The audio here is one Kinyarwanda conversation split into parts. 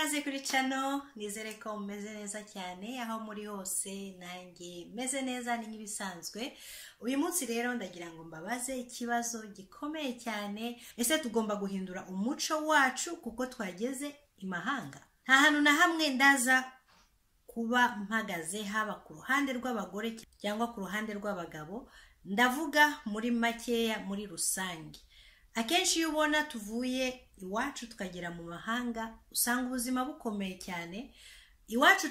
ikaze kuri cano nizere ko mumeze neza cyane. Aho muri hose nanjye meze neza ni nk'ibisanzwe. Uyu munsi rero ndagira ngo mbabaze ikibazo gikomeye cyane. Ese tugomba guhindura umuco wacu kuko twageze imahanga nta hantu na hamwe ndaza kuba mpagaze haba ku ruhande rw'abagore cyangwa ku ruhande rw'abagabo. Ndavuga muri makeya muri rusange. Akenshi iyo ubona tuvuye iwacu tukagera mu mahanga usanga ubuzima bukomeye cyane. Iwacu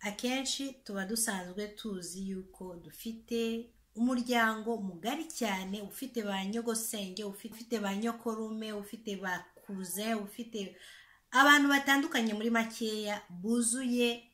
akenshi tuba dusanzwe tuzi yuko dufite umuryango mugari cyane ufite ba nyogosenge ufite ba nyokorume ufite ba kuze ufite abantu batandukanye muri makeya buzuye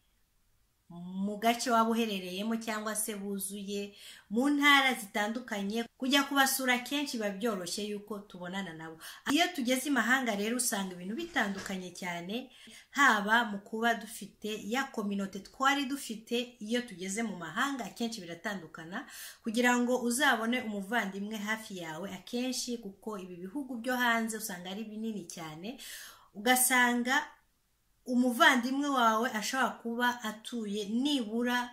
mu gace waba uherereyemo cyangwa se buzuye mu ntara zitandukanye kujya kubasura kenshi biba byoroshye yuko tubonana nabo. Iyo tugeze imahanga rero usanga ibintu bitandukanye cyane haba mu kuba dufite ya kominote twari dufite iyo tugeze mu mahanga akenshi biratandukana kugira ngo uzabone umuvandimwe hafi yawe akenshi kuko ibi bihugu byo hanze usanga ari binini cyane ugasanga umuvandimwe wawe ashobora kuba atuye nibura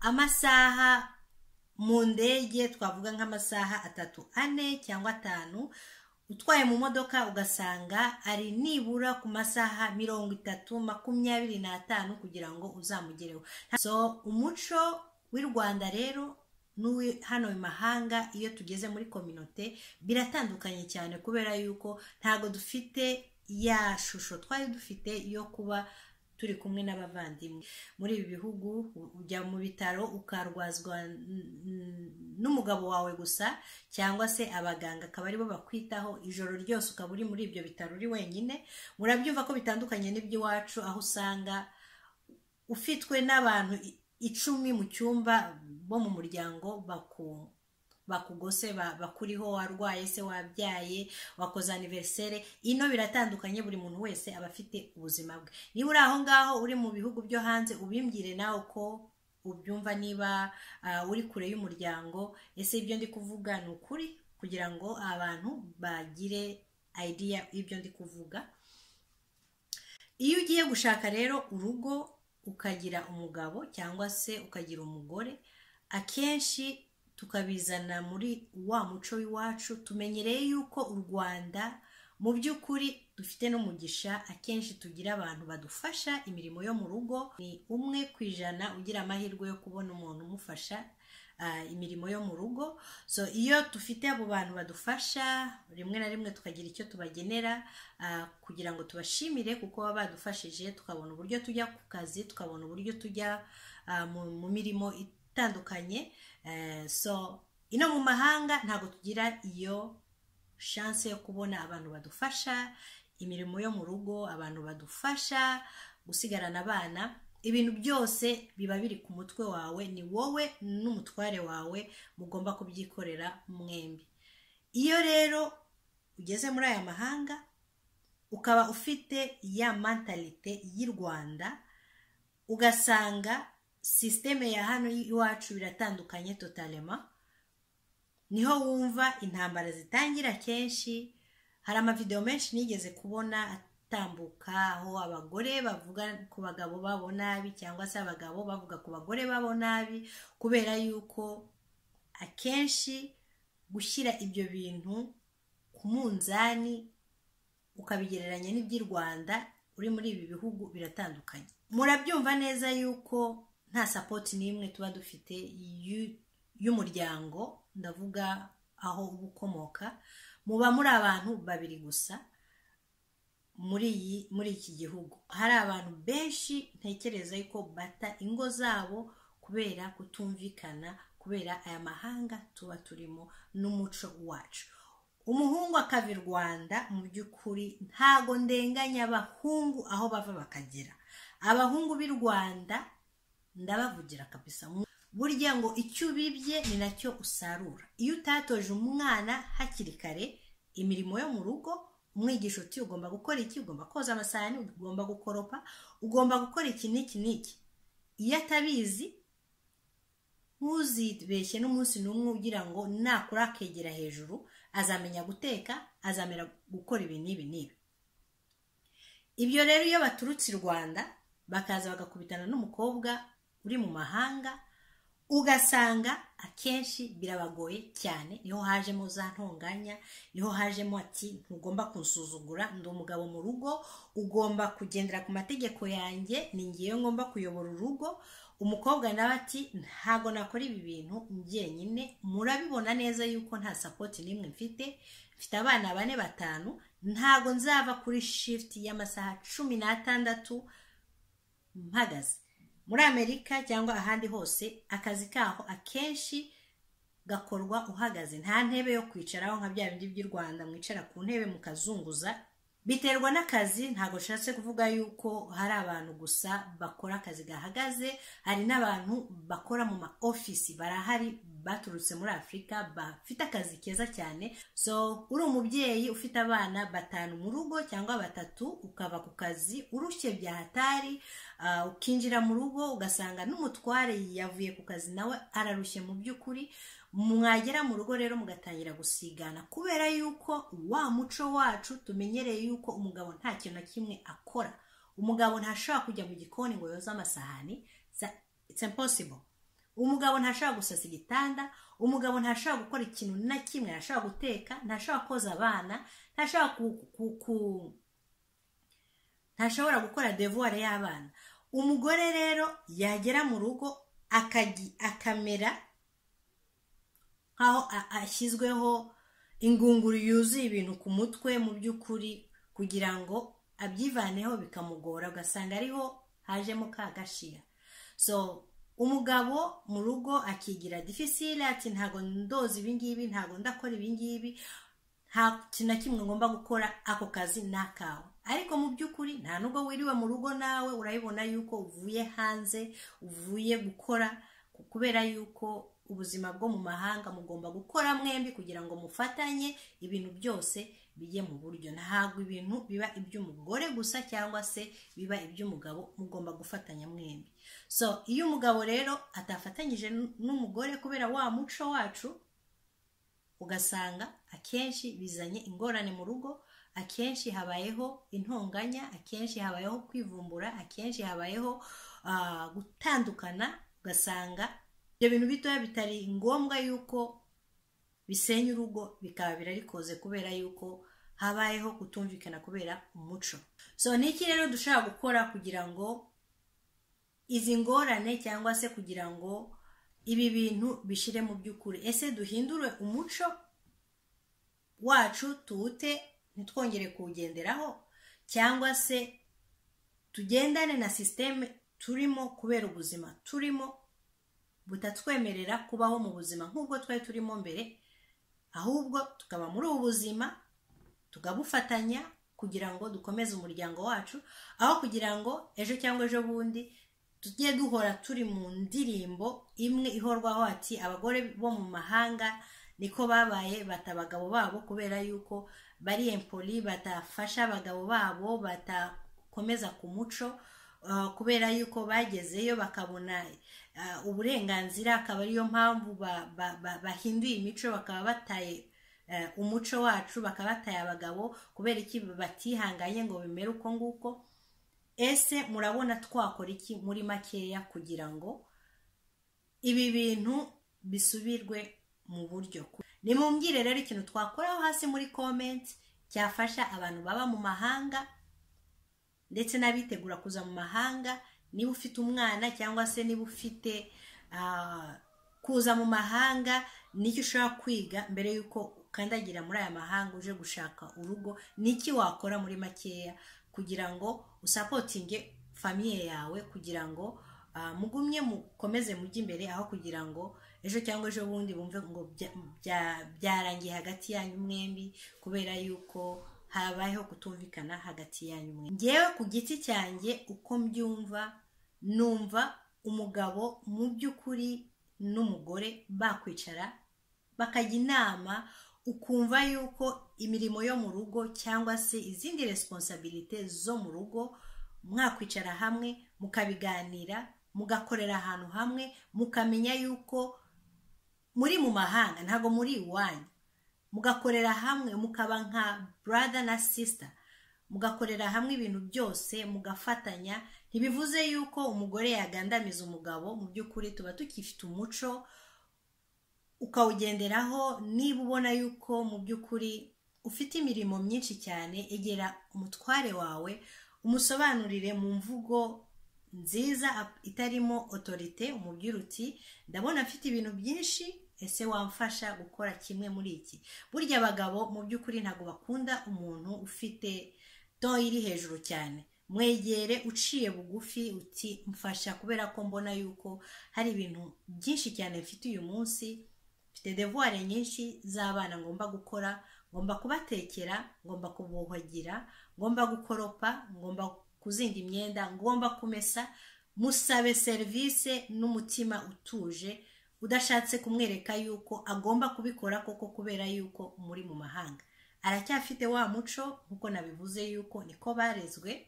amasaha mu ndege twavuga nk'amasaha atatu ane cyangwa atanu utwaye mu modoka ugasanga ari nibura ku masaha mirongo itatu makumyabiri n'atanu kugira ngo uzamugereho. So umuco w'i rwanda rero n'uwi hano mu mahanga iyo tugeze muri kominote biratandukanye cyane kubera yuko ntabwo dufite ya shusho. Twari dufite yo kuba turi kumwe n'abavandimwe. Muri ibi bihugu ujya mu bitaro ukarwazwa n'umugabo wawe gusa cyangwa se abaganga akaba ari bo bakwitaho ijoro ryose ukaba uri muri ibyo bitaro uri wenyine murabyumva ko bitandukanye n'iby'iwacu aho usanga ufitwe n'abantu icumi mu cyumba bo mu muryango baku bakugose bakuriho warwaye se wabyaye wakoze aniverisere ino biratandukanye buri muntu wese aba afite ubuzima bwe. Niba uri aho ngaho uri mu bihugu byo hanze ubimbwire nawe ko ubyumva niba uri kure y'umuryango. Ese ibyo ndi kuvuga ni ukuri? Kugira ngo abantu bagire idea y'ibyo ndi kuvuga. Iyo ugiye gushaka rero urugo ukagira umugabo cyangwa se ukagira umugore akenshi tukabizana muri wa muco w'iwacu tumenyereye yuko u rwanda mu by'ukuri dufite n'umugisha akenshi tugira abantu badufasha imirimo yo mu rugo ni umwe ku ijana ugira amahirwe yo kubona umuntu umufasha imirimo yo mu rugo. So iyo dufite abo bantu badufasha rimwe na rimwe tukagira icyo tubagenera kugira ngo tubashimire kuko baba badufashije tukabona uburyo tujya ku kazi tukabona uburyo tujya mu mirimo itandukanye so ino mu mahanga ntabwo tugira iyo shanse yo kubona abantu badufasha imirimo yo mu rugo abantu badufasha gusigarana abana ibintu byose biba biri ku mutwe wawe ni wowe n'umutware wawe mugomba kubyikorera mwembi. Iyo rero ugeze muri aya mahanga ukaba ufite ya mentalite y'i rwanda ugasanga sisiteme ya hano iwacu biratandukanye totalema. Niho wumva intambara zitangira kenshi hari amavidewo menshi nigeze kubona atambuka aho abagore bavuga ku bagabo babo nabi cyangwa se abagabo bavuga ku bagore babo nabi kubera yuko akenshi gushyira ibyo bintu ku munzani ukabigereranya n'iby'i rwanda uri muri ibi bihugu biratandukanye. Murabyumva neza yuko nta sapoti n'imwe tuba dufite. Y'umuryango ndavuga aho uba ukomoka muba muri abantu babiri gusa muri iyi muri iki gihugu. Hari abantu benshi ntekereza yuko bata ingo zabo kubera kutumvikana kubera aya mahanga tuba turimo n'umuco wacu. Umuhungu akava i rwanda mu by'ukuri ntago ndenganya abahungu aho bava bakagera. Abahungu b'i rwanda ndabavugira kabisa. Burya ngo icyo ubibye ni na cyo usarura. Iyo utatoje umwana hakiri kare imirimo yo mu rugo umwigisha uti ugomba gukora iki? Ugomba koza amasahani? Ugomba gukoropa? Ugomba gukora iki n'iki n'iki? Iyo atabizi ntuzibeshye n'umunsi n'umwe ugira ngo nakura akegera hejuru azamenya guteka azamera gukora ibi n'ibi n'ibi. Ibyo rero iyo baturutse i rwanda bakaza bagakubitana n'umukobwa uri mu mahanga ugasanga akenshi birabagoye cyane. Niho hajemo za ntonganya ni ho hajemo ati ntugomba kunsuzugura ndi umugabo mu rugo ugomba kugendera ku mategeko yanjye ni ngewe ngomba kuyobora urugo. Umukobwa nawe ati ntabwo nakora ibi bintu njyenyine. Murabibona neza yuko nta sapoti n'imwe mfite. Mfite abana bane batanu. Ntabwo nzava kuri shifuti y'amasaha cumi n'atandatu mpagaze. Muri amerika cyangwa ahandi hose akazi kaho akenshi gakorwa uhagaze. Nta ntebe yo kwicaraho nka bya bindi by'u rwanda mwicara ku ntebe mukazunguza biterwa n'akazi ntabwo nshatse kuvuga yuko hari abantu gusa bakora akazi gahagaze hari n'abantu bakora mu ma ofisi barahari baturutse muri afurika bafite akazi keza cyane. So uri umubyeyi ufite abana batanu mu rugo cyangwa batatu ukava ku kazi urushye bya hatari ukinjira mu rugo ugasanga n'umutware yavuye ku kazi nawe ararushye mu by'ukuri. Mwagera mu rugo rero mugatangira gusigana. Kubera yuko wa muco wacu tumenyereye yuko umugabo nta kintu na kimwe akora. Umugabo ntashobora kujya mu gikoni ngo yoze amasahani. It's impossible. Umugabo ntashobora gusasa igitanda. Umugabo ntashobora gukora ikintu na kimwe. Ntashobora guteka. Ntashobora koza abana. Ntashobora ku ntashobora gukora devuware y'abana. Umugore rero yagera mu rugo akamera nk'aho ashyizweho ingunguru yuzuye ibintu ku mutwe mu by'ukuri kugira ngo abyivaneho bikamugora ugasanga ariho hajemo ka gashira. So umugabo mu rugo akigira difisile ati ntabwo ndoza ibingibi ntabwo ndakora ibingibi nta kintu na kimwe ngomba gukora ako kazi ni akawe ariko mu by'ukuri nta nubwo wiriwe mu rugo nawe urabibona yuko uvuye hanze uvuye gukora kubera yuko ubuzima bwo mu mahanga mugomba gukora mwembi kugira ngo mufatanye ibintu byose bijye mu buryo. Ntabwo ibintu biba iby'umugore gusa cyangwa se biba iby'umugabo mugomba gufatanya mwembi. So iyo umugabo rero atafatanyije n'umugore kubera wa muco wacu ugasanga akenshi bizanye ingorane mu rugo akenshi habayeho intonganya akenshi habayeho kwivumbura akenshi habayeho gutandukana ugasanga ibyo bintu bitoya bitari ngombwa yuko bisenya urugo bikaba birarikoze kubera yuko habayeho kutumvikana kubera umuco. So ni iki rero dushobora gukora kugira ngo izi ngorane cyangwa se kugira ngo ibi bintu bishire mu by'ukuri? Ese duhindure umuco wacu tuwute ntitwongere kuwugenderaho? Cyangwa se tugendane na sisiteme turimo kubera ubuzima turimo butatwemerera kubaho mu buzima nk'ubwo twari turimo mbere ahubwo tukaba muri ubu buzima tukabufatanya kugira ngo dukomeze umuryango wacu aho kugira ngo ejo cyangwa ejo bundi tujye duhora turi mu ndirimbo imwe ihorwaho ati abagore bo mu mahanga niko babaye bata abagabo babo kubera yuko bari empoli batafasha abagabo babo batakomeza ku muco kubera yuko bagezeyo bakabona uburenganzira akaba ariyo mpamvu bahinduye imico bakaba bataye umuco wacu bakaba bataye abagabo kubera iki? Batihanganye ngo bimere uko nguko. Ese murabona twakora iki muri makeya kugira ngo ibi bintu bisubirwe mu buryo nimumbwire rero ikintu twakoraho hasi muri komenti cyafasha abantu baba mu mahanga ndetse n'abitegura kuza mu mahanga niba ufite umwana cyangwa se niba ufite kuza mu mahanga ni cyo ushobora kwiga mbere y'uko ukandagira muri aya mahanga uje gushaka urugo niki wakora muri makeya kugira ngo usapotinge famiye yawe kugira ngo mugumye mukomeze mujye imbere aho kugira ngo ejo cyangwa ejo bundi bumve ngo byarangiye hagati yanyu mwembi kubera yuko habayeho kutumvikana hagati yanyu mwembi. Ngewe ku giti cyanjye uko mbyumva numva umugabo mu by'ukuri n'umugore bakwicara bakajya inama ukumva yuko imirimo yo mu rugo cyangwa se izindi resiponsabirite zo mu rugo mwakwicara hamwe mukabiganira mugakorera ahantu hamwe mukamenya yuko muri mu mahanga ntabwo muri iwanyu mugakorera hamwe mukaba nka brother na sister mugakorera hamwe ibintu byose mugafatanya ntibivuze yuko umugore yagandamiza umugabo? Mu by'ukuri tuba tukifite umuco ukawugenderaho. Niba ubona yuko mu by'ukuri ufite imirimo myinshi cyane egera umutware wawe umusobanurire mu mvugo nziza itarimo otorite umubwira uti ndabona afite ibintu byinshi ese wamfasha gukora kimwe muri iki? Burya abagabo mu by'ukuri ntabwo bakunda umuntu ufite to iri hejuru cyane. Mwegere uciye bugufi uti mfasha kubera ko mbona yuko hari ibintu byinshi cyane mfite uyu munsi mfite devuware nyinshi z'abana ngomba gukora ngomba kubatekera ngomba kubuhagira ngomba gukoropa ngomba kuzinga imyenda ngomba kumesa musabe serivisi n'umutima utuje udashatse kumwereka yuko agomba kubikora koko kubera yuko muri mu mahanga. Aracyafite wa muco nk'uko nabivuze yuko niko barezwe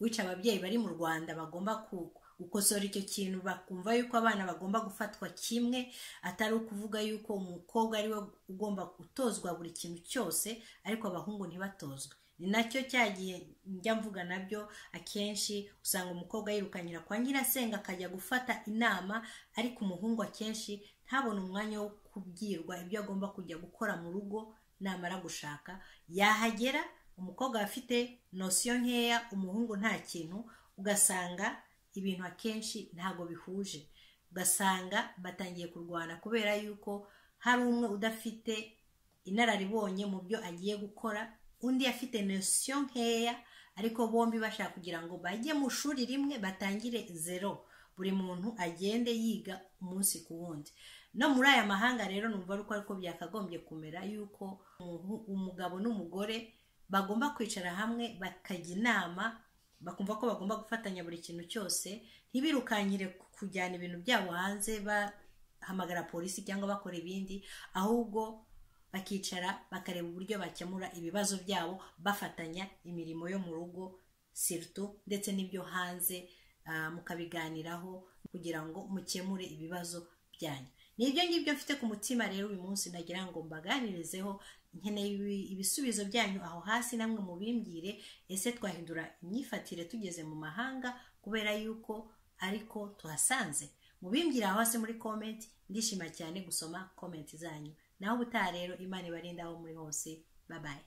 wica ababyeyi bari mu rwanda bagomba gukosora icyo kintu bakumva yuko abana bagomba gufatwa kimwe atari ukuvuga yuko umukobwa ari we ugomba gutozwa buri kintu cyose ariko abahungu ntibatozwe. Ni na cyo cyagiye njya mvuga na byo akenshi usanga umukobwa yirukanyira kwa nyirasenga akajya gufata inama ariko umuhungu akenshi ntabone umwanya wo kubwirwa ibyo agomba kujya gukora mu rugo namara gushaka yahagera umukobwa afite nosiyo nkeya umuhungu nta kintu ugasanga ibintu akenshi ntabwo bihuje. Ugasanga batangiye kurwana kubera yuko hari umwe udafite inararibonye mu byo agiye gukora undi afite nosiyo nkeya ariko bombi bashaka kugira ngo bajye mu ishuri rimwe batangire zero buri muntu agende yiga umunsi ku wundi. No muri aya mahanga rero numva ariko ariko byakagombye kumera yuko umugabo n'umugore bagomba kwicara hamwe bakajya inama bakumva ko bagomba gufatanya buri kintu cyose ntibirukanyire kujyana ibintu byabo hanze bahamagara polisi cyangwa bakora ibindi ahubwo bakicara bakareba uburyo bakemura ibibazo byabo bafatanya imirimo yo mu rugo siritu ndetse n'ibyo hanze mukabiganiraho kugira ngo mukemure ibibazo byanyu. Ni byo ngibyo mfite ku mutima rero uyu munsi nagira ngo mbaganirizeho nkeneye ibisubizo byanyu aho hasi namwe mubimbwire ese twahindura imyifatire tugeze mu mahanga kubera yuko ariko tuhasanze mubimbwire aho hasi muri komenti ndishima cyane gusoma komenti zanyu. Naho ubutaha rero imana ibarinde aho muri hose. Babaye